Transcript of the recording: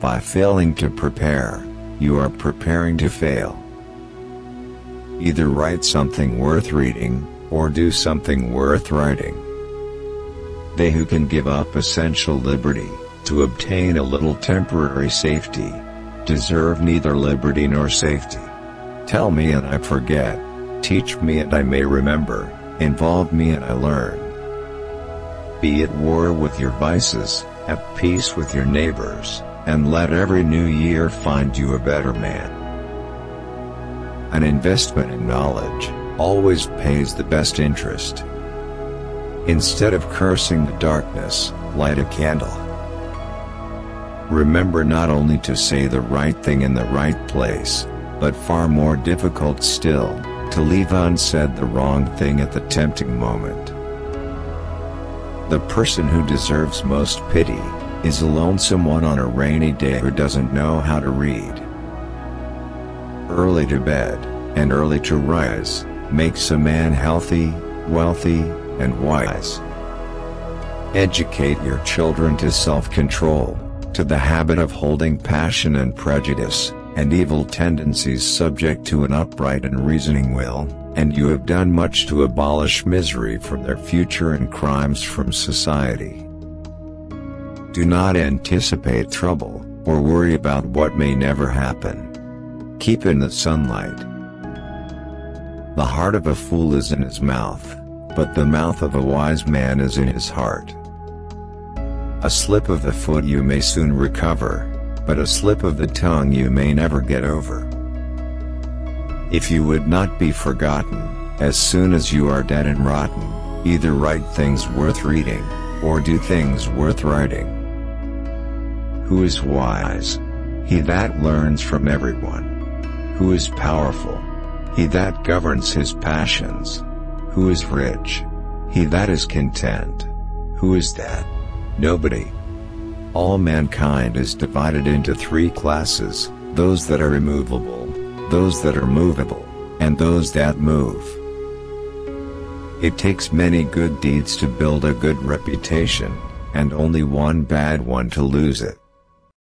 By failing to prepare, you are preparing to fail. Either write something worth reading, or do something worth writing. They who can give up essential liberty, to obtain a little temporary safety, deserve neither liberty nor safety. Tell me and I forget, teach me and I may remember, involve me and I learn. Be at war with your vices, at peace with your neighbors, and let every new year find you a better man. An investment in knowledge always pays the best interest. Instead of cursing the darkness, light a candle. Remember not only to say the right thing in the right place, but far more difficult still, to leave unsaid the wrong thing at the tempting moment. The person who deserves most pity is a lonesome one on a rainy day who doesn't know how to read. Early to bed, and early to rise, makes a man healthy, wealthy, and wise. Educate your children to self-control, to the habit of holding passion and prejudice, and evil tendencies subject to an upright and reasoning will, and you have done much to abolish misery from their future and crimes from society. Do not anticipate trouble, or worry about what may never happen. Keep in the sunlight. The heart of a fool is in his mouth, but the mouth of a wise man is in his heart. A slip of the foot you may soon recover, but a slip of the tongue you may never get over. If you would not be forgotten, as soon as you are dead and rotten, either write things worth reading, or do things worth writing. Who is wise? He that learns from everyone. Who is powerful? He that governs his passions. Who is rich? He that is content. Who is that? Nobody. All mankind is divided into three classes, those that are immovable, those that are movable, and those that move. It takes many good deeds to build a good reputation, and only one bad one to lose it.